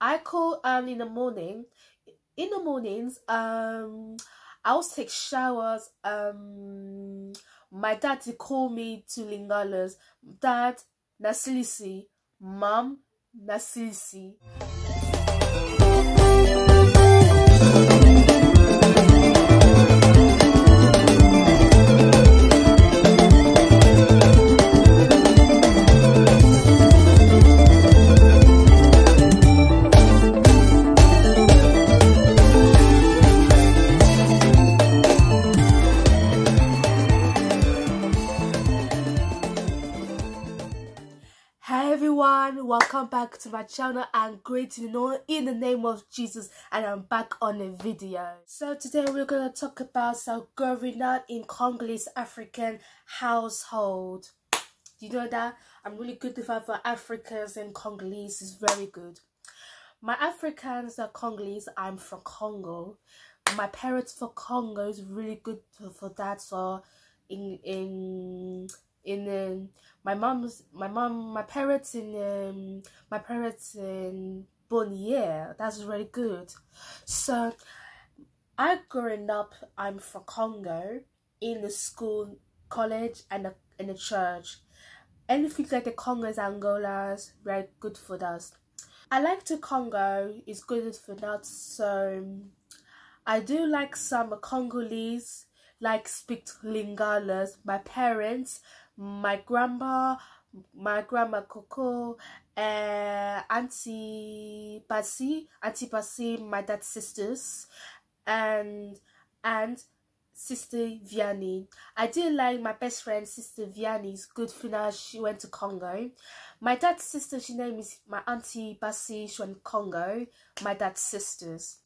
I call um in the morning. In the mornings, um, I'll take showers. Um, my dad to call me to Lingalas. Dad, nasilisi. Mom, nasilisi. To my channel and to know in the name of Jesus and I'm back on a video. So today we're gonna talk about some growing up in Congolese African household. Do you know that? I'm really good with for Africans and Congolese is very good. My Africans are Congolese, I'm from Congo. My parents for Congo is really good for, for that so in in in um, my mom's my mom my parents in um, my parents in Bonnier. That's really good. So I growing up I'm from Congo in the school, college and a, in the church. Anything like the Congos, Angolas, very good for us. I like the Congo, it's good for that. So I do like some Congolese, like speak Lingalas. My parents my grandma, my grandma Coco, uh, Auntie Pasi, Auntie Pasi, my dad's sisters, and and Sister Vianney. I do like my best friend, Sister Vianney's good now. She went to Congo. My dad's sister, she name is my auntie Basi. She went Congo. My dad's sisters.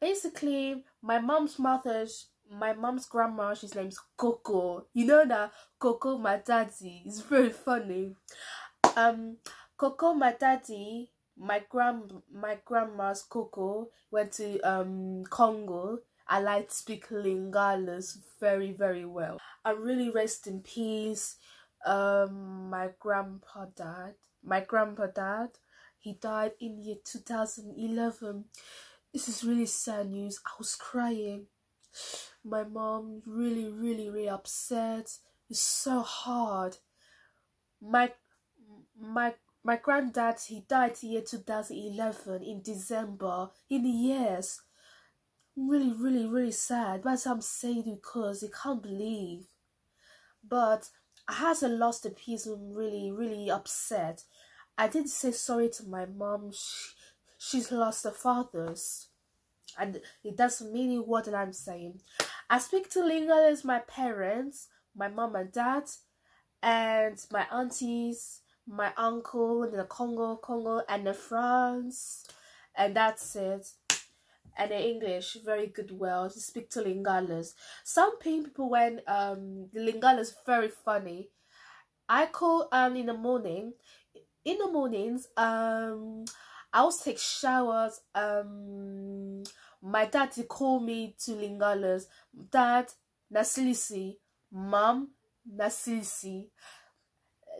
Basically, my mom's mother's my mom's grandma, she's name's Coco. You know that Coco, my daddy. It's very funny. Um, Coco, my daddy, my grand, my grandma's Coco went to um Congo. I like to speak Lingalas very, very well. I really rest in peace. Um, my grandpa dad, my grandpa dad, he died in year 2011. This is really sad news. I was crying my mom really really really upset. It's so hard. My my my granddad he died year 2011 in december in the years. Really really really sad. But i'm saying because i can't believe. But i a lost a piece i'm really really upset. I did say sorry to my mom. She, she's lost her fathers and it doesn't mean what I'm saying. I speak to Lingalas my parents, my mom and dad, and my aunties, my uncle in the Congo, Congo, and the France, and that's it. And the English, very good well to speak to Lingalas. Some people when um the Lingala is very funny. I call um in the morning. In the mornings, um I'll take showers um my dad to call me to Lingalas. Dad, nasilisi. Mom, nasilisi.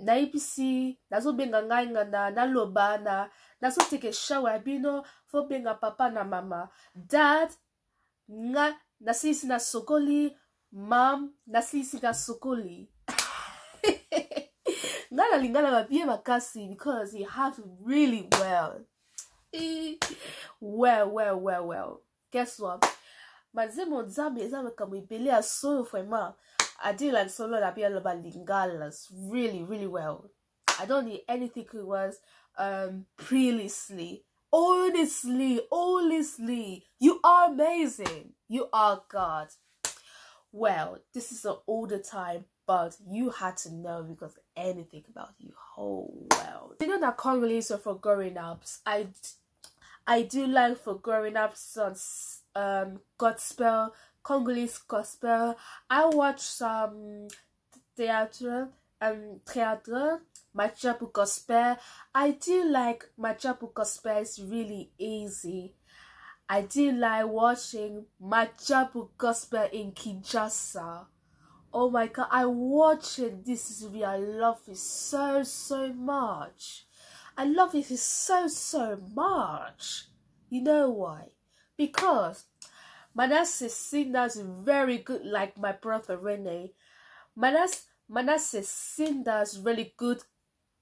naipisi nazobenga ngai nganda naloba na nazoteke shawa ya bino fobenga papa na mama dad nga nasilisi na sokoli mam nasilisi na sokoli ngai nalinganaka bie makasi because he have really well well well well well guess what? Mazemo nzambe eza makambo ebele ya solo vraiment adila lisolo na bia loba lingalas really really well. I don't need anything was um previously. Honestly honestly you are amazing. You are god. Well this is an older time but you had to know because anything about you. Whole well. You know that congolese are for growing ups i I do like for growing up some um gospel, Congolese gospel. I watch some theater um theater, Machapu gospel. I do like Machapu gospel. It's really easy. I do like watching Machapu gospel in Kinshasa. Oh my god, I watch it. This is real. I love it so so much. I love this so so much. You know why? Because Manasseh singers very good like my brother Rene. Manasseh Manasseh singers really good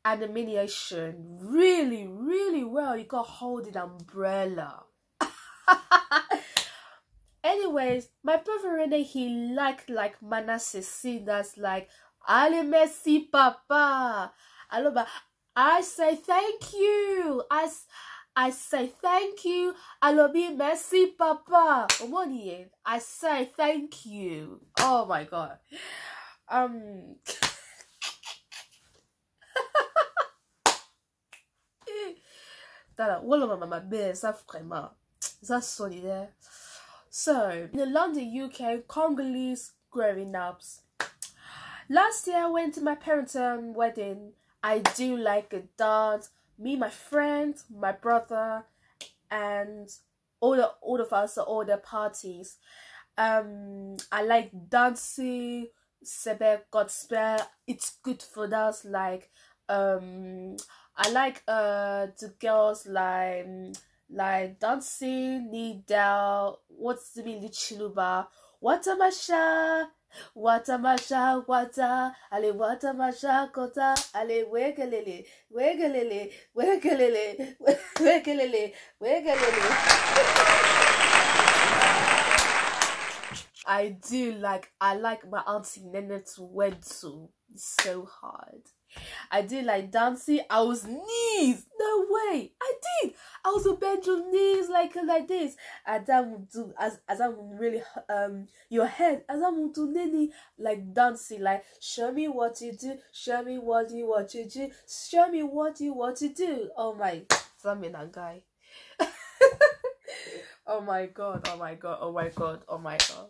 animation. Really, really well. You can hold an umbrella. Anyways, my brother Rene he liked like Manasseh singers like Ali Messi Papa. Aloba. I say thank you. I, I say thank you. Alobi merci papa. Omoniye. I say thank you. Oh my god. Um Voilà, voilà ma belle, ça vraiment. Ça solidaire. So, in London, UK, Congolese growing ups. Last year I went to my parents' um, wedding I do like a dance. Me, my friend, my brother, and all the all of us at all the parties. Um, I like dancing, sebe gospel. It's good for us. Like, um, I like uh the girls like like dancing, need down. What's the mean the chiluba? I Wata ale wata masha kota, ale wegelele, wegelele, wegelele, wegelele, wegelele. I do like I like my auntie Nene to wed to so hard. I did like dancing. I was knees. No way. I did. I was bend your knees like like this. And that would do as as I would really um your head as I would do nini like dancing like show me what you do. Show me what you what you do. Show me what you what you do. Oh my, I'm that guy. oh my god. Oh my god. Oh my god. Oh my god.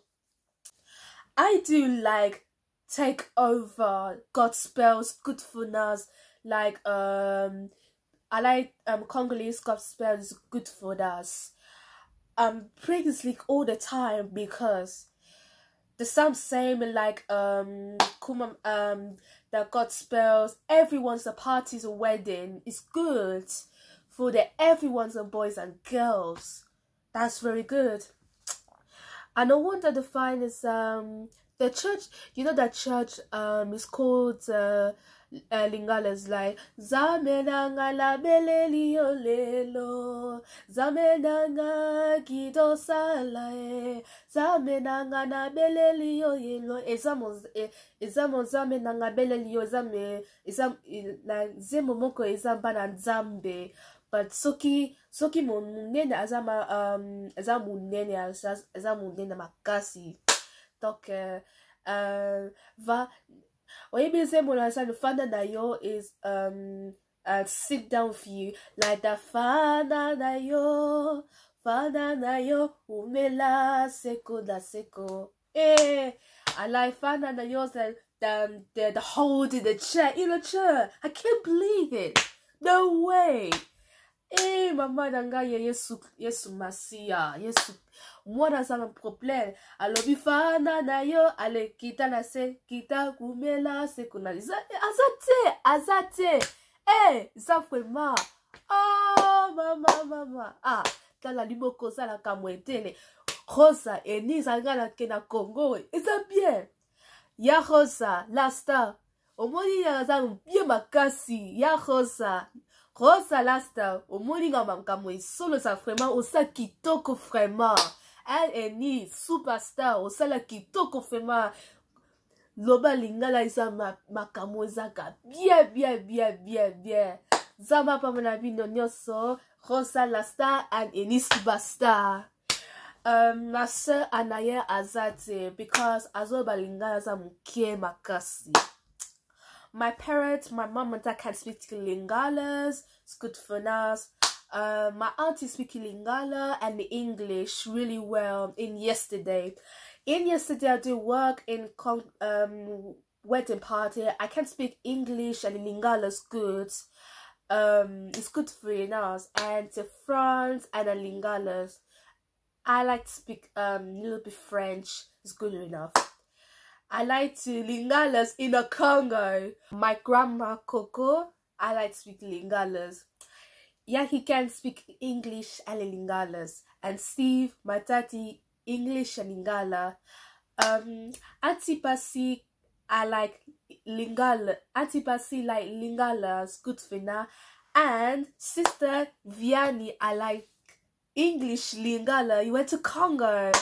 I do like take over gospels, good for us. Like um, I like um Congolese god spells good for us. Um, praise league all the time because the some same like um um the gospels. Everyone's a party's a wedding. is good for the everyone's and boys and girls. That's very good. And I wonder the finest um the church you know that church um is called uh, uh Lingala's like Zamenanga la belelio lelo. Zamenanga gido salae Zamenanga na belelio yelo. Ezamo ezamo zamenanga belelio zame ezam na zemo moko ezamba na nzambe. But soki soki monene azama um aza monene aza monene makasi donc uh, uh, va oyebize monasani fana na yo is um uh, sit down for you. Like the fana na yo fana na yo umela seko da seko. Eh I like fana na yo the the the, the holding the chair in the chair. I can't believe it. No way eh mama na ngai yesu yesu masia yesu. Mwana aza na problème. Alobi fana na yo ale kita na se kita kumela sekona aza te aza te. E eza vraimen oh, mama mama. Ah tala liboko ozala kambo etele. Rosa eni ezalanga nake na congo eza bien. Ya rosa lasta omoni aza bien makasi. Ya rosa rosa lasta omoni nga makambo esolosa vraiment osa kitoko vraiment. Lni superstar osala kitoko fema loba lingala eza makambo ezaka bien bien bien bien bien. Nzambe apamba na bino nyonso rosala star and eni superstar. Um, na sœur anaye aza te because azoyeba lingala aza mokie makasi my parents my mom and dad can speak lingalas it's good for us Uh, my auntie speaking Lingala and English really well in yesterday. In yesterday, I do work in um wedding party. I can speak English and Lingala's good. Um, it's good for us and to France and Lingala's. I like to speak um a little bit French. It's good enough. I like to Lingalas in the Congo. My grandma Coco. I like to speak Lingalas yeah, he can speak English and Lingalas. And Steve, my daddy, English and Lingala. Um, Auntie Pasi, I like Lingala. Auntie Pasi like Lingala's good fina. And sister Vianney, I like English Lingala. You went to Congo.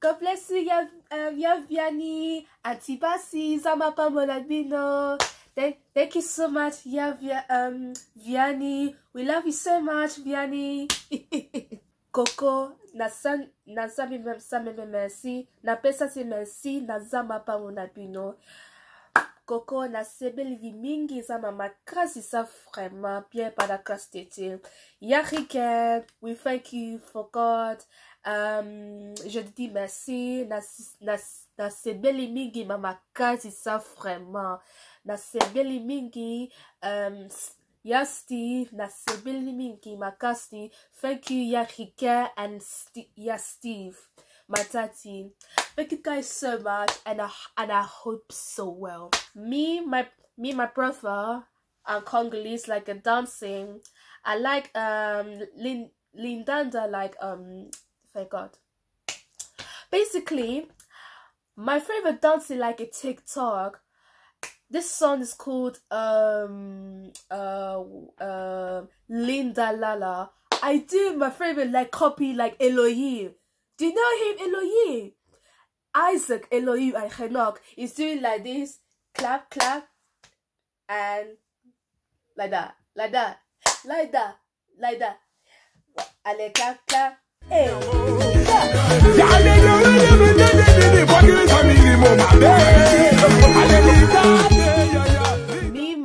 God bless you, yeah, yeah, Vianney, Auntie Pasi, Zamapa Molabino. Thank, thank you so much, yeah, via, um, Vianney. We love you so much, Vianney. Coco, naza meme merci, napesa si merci, naza mapango na bino. Coco, nasebeli mingi eza na makasi sa vraiment bien grâce de Dieu. Yariken, we thank you for God. Um, je dis merci, nasebeli mingi ma makasi sa vraiment. nasebeli mingi um, ya steve nasebeli mingi makasi thank you ya rika and St ya steve. Daddy thank you guys so much and I, and I hope so well. Me my me my brother and congolese like a dancing. I like um lin lindanda like um thank god basically my favorite dancing like a tiktok this song is called um uh uh Linda Lala. I do my favorite like copy like Elohim. Do you know him Elohim? Isaac Elohim and Henok is doing like this clap clap and like that like that like that like that allez clap clap hey.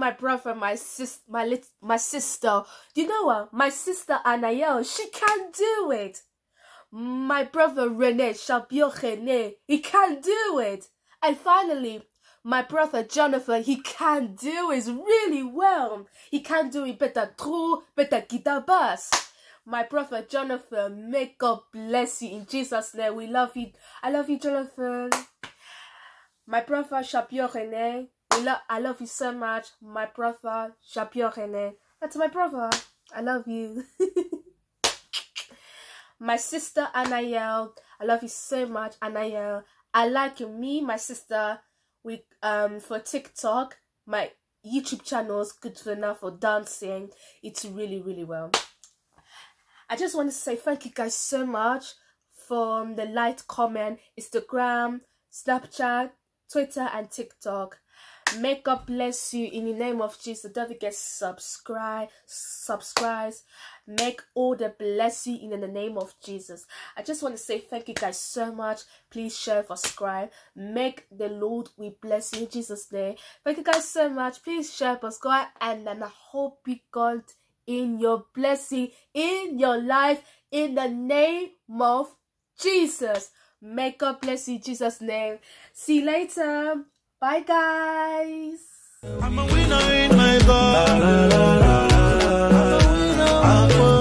my brother, my sis, my lit, my sister. You know what? My sister Anael, she can do it. My brother Rene, Shabio Rene, he can do it. And finally, my brother Jonathan, he can do it really well. He can do it better through, better guitar bass. My brother Jonathan, may God bless you in Jesus' name. We love you. I love you, Jonathan. My brother Shabio Rene, We lo- I love you so much, my brother, Shapiro Rene. That's my brother. I love you. my sister Anael, I love you so much, Anael. I like you. me, my sister, with um for TikTok, my YouTube channel is good for now for dancing. It's really, really well. I just want to say thank you guys so much for the like, comment, Instagram, Snapchat, Twitter, and TikTok. May God bless you in the name of Jesus. Don't forget subscribe, subscribe. Make all the bless you in the name of Jesus. I just want to say thank you guys so much. Please share, subscribe. Make the Lord we bless you in Jesus' name. Thank you guys so much. Please share, subscribe, and then I hope you God in your blessing, in your life, in the name of Jesus. Make a blessing in Jesus' name. See you later. Bye, guys. I'm a winner in my God. I'm a winner.